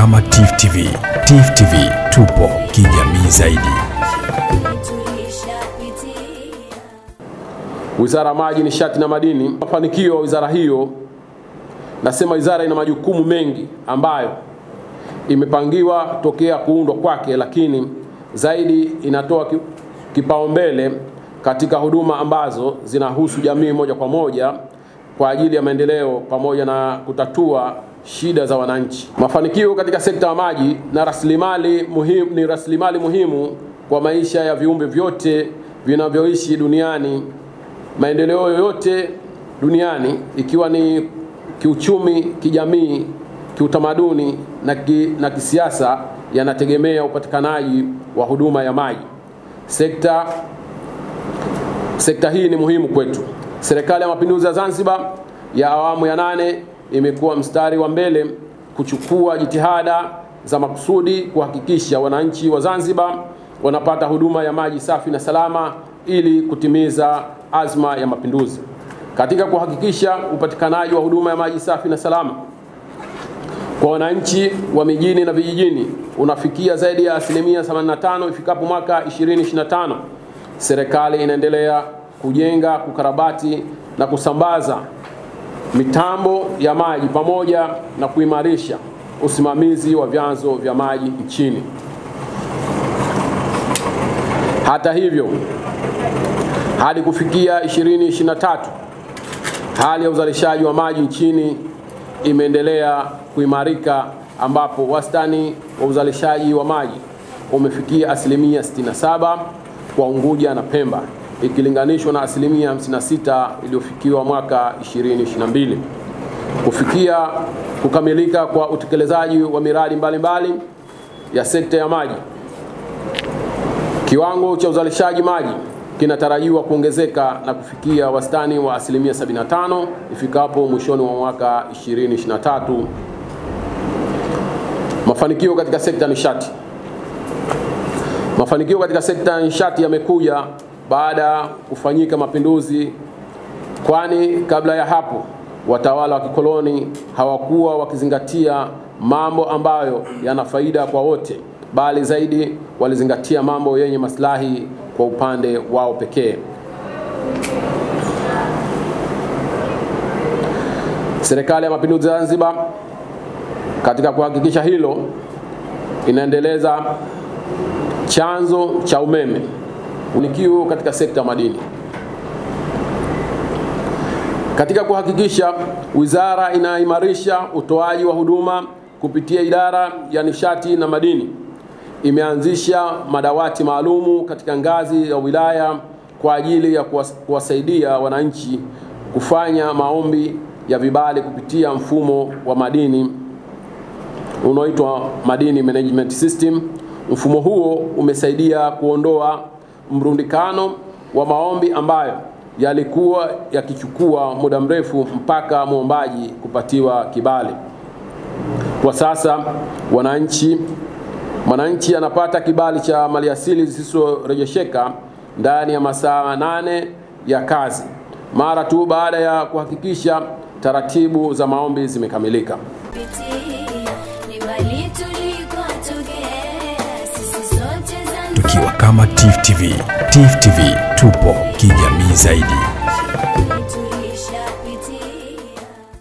kama Tifu TV. Tifu TV tupo kijamii zaidi. Wizara ya Maji, Nishati na Madini. Mafanikio ya wizara hiyo, nasema wizara ina majukumu mengi ambayo imepangiwa tokea kuundwa kwake, lakini zaidi inatoa kipaumbele katika huduma ambazo zinahusu jamii moja kwa moja kwa ajili ya maendeleo pamoja na kutatua shida za wananchi. Mafanikio katika sekta ya maji na rasilimali muhimu, ni rasilimali muhimu kwa maisha ya viumbe vyote vinavyoishi duniani. Maendeleo yoyote duniani ikiwa ni kiuchumi, kijamii, kiutamaduni na, ki, na kisiasa yanategemea upatikanaji wa huduma ya maji. Sekta sekta hii ni muhimu kwetu. Serikali ya Mapinduzi ya Zanzibar ya awamu ya nane imekuwa mstari wa mbele kuchukua jitihada za makusudi kuhakikisha wananchi wa Zanzibar wanapata huduma ya maji safi na salama ili kutimiza azma ya mapinduzi. Katika kuhakikisha upatikanaji wa huduma ya maji safi na salama kwa wananchi wa mijini na vijijini unafikia zaidi ya asilimia 85 ifikapo mwaka 2025. Serikali inaendelea kujenga, kukarabati na kusambaza mitambo ya maji pamoja na kuimarisha usimamizi wa vyanzo vya maji nchini. Hata hivyo, hadi kufikia 2023 hali ya uzalishaji wa maji nchini imeendelea kuimarika ambapo wastani wa uzalishaji wa maji umefikia asilimia 67 kwa Unguja na Pemba ikilinganishwa na asilimia 56 iliyofikiwa mwaka 2022. Kufikia kukamilika kwa utekelezaji wa miradi mbalimbali mbali ya sekta ya maji, kiwango cha uzalishaji maji kinatarajiwa kuongezeka na kufikia wastani wa asilimia 75 ifikapo mwishoni mwa mwaka 2023. Mafanikio katika sekta nishati. Mafanikio katika sekta ya nishati yamekuja baada ya kufanyika mapinduzi, kwani kabla ya hapo watawala wa kikoloni hawakuwa wakizingatia mambo ambayo yana faida kwa wote, bali zaidi walizingatia mambo yenye maslahi kwa upande wao pekee. Serikali ya Mapinduzi Zanzibar katika kuhakikisha hilo inaendeleza chanzo cha umeme unikio katika sekta madini. Katika kuhakikisha wizara inaimarisha utoaji wa huduma kupitia idara ya nishati na madini, imeanzisha madawati maalumu katika ngazi ya wilaya kwa ajili ya kuwasaidia wananchi kufanya maombi ya vibali kupitia mfumo wa madini unaoitwa Madini Management System. Mfumo huo umesaidia kuondoa mrundikano wa maombi ambayo yalikuwa yakichukua muda mrefu mpaka mwombaji kupatiwa kibali. Kwa sasa wananchi mwananchi anapata kibali cha maliasili zisizorejesheka ndani ya masaa nane ya kazi mara tu baada ya kuhakikisha taratibu za maombi zimekamilika. Tukiwa kama TIFF TV. TIFF TV tupo kijamii zaidi.